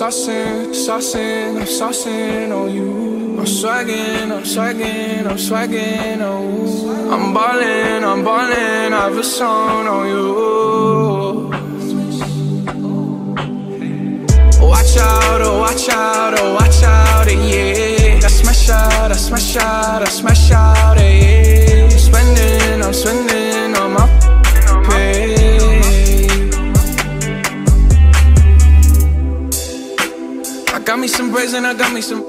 Saucing, saucing, I'm saucing on you. I'm swagging, I'm swagging, I'm swagging on you. I'm ballin', I'm ballin', I've a song on you. Watch out, oh watch out, oh watch out, eh, yeah. Out, I smash out, I smash out, yeah. Spending, I'm spending on my pay. I got me some braids and. I got me some.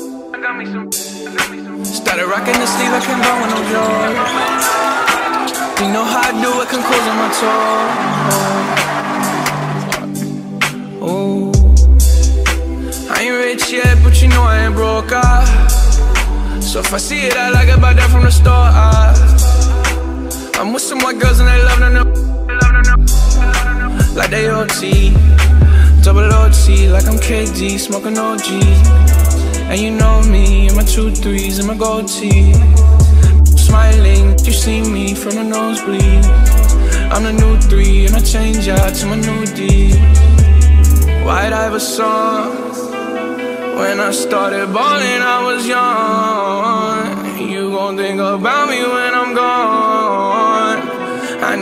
Started rocking the sleeve, I can't buy with no joy. You know how I do it, can close on my toe. Oh, I ain't rich yet, but you know I ain't broke. Ah. So if I see it, I like it, buy that from the store. Ah. I'm with some white girls and they love them, like they OT. Double OT, like I'm KD, smoking OG. And you know me, and my two threes and my gold tee. Smiling, you see me from the nosebleed. I'm the new three, and I change out to my new D. White Iverson. When I started balling, I was young.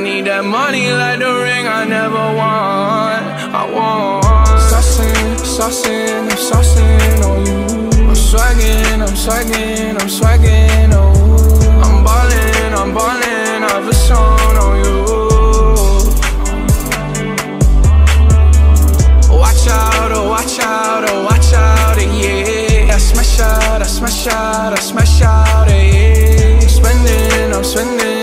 Need that money like the ring I never won. I want saucing, saucing, I'm saucing on you. I'm swagging, I'm swagging, I'm swagging you. I'm ballin', I'm ballin', I've a song on you. Watch out, oh watch out, oh watch out, eh, yeah. I smash out, I smash out, I smash out, eh, yeah. Spending, I'm spending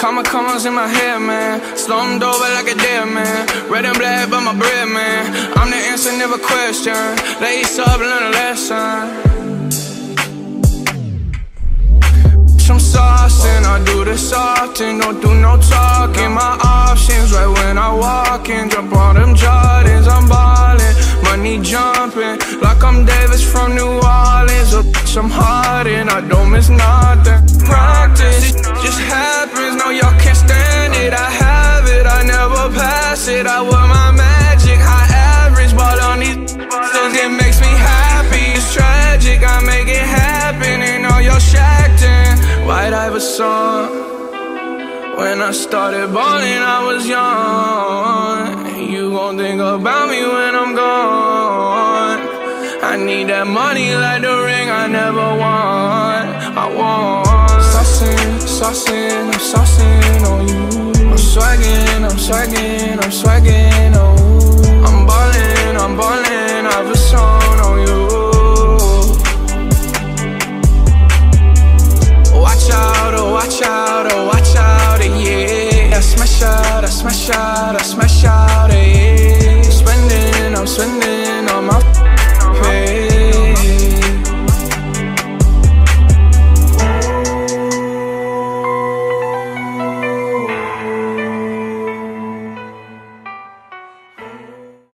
comma commas in my hair, man. Slumped over like a dead man. Red and black, but my bread, man. I'm the answer, never question. Lace up, learn a lesson. some sauce and I do this often. Don't do no talking. My options right when I walk in. Jump on them Jordans, I'm ballin'. Money jumping like I'm Davis from New Orleans. I'm hard and I don't miss nothing. Practice just happens. No, y'all can't stand it. I have it, I never pass it. I wear my magic, high average. Ball on these, cause it makes me happy. It's tragic, I make it happen. And all y'all shacked in. White Iverson. When I started balling, I was young. You gon' think about me when I'm gone. I need that money like the ring I never won. I want saucing, I'm saucing on you. I'm swagging, I'm swagging, I'm swagging on you. I'm ballin', I'm ballin'.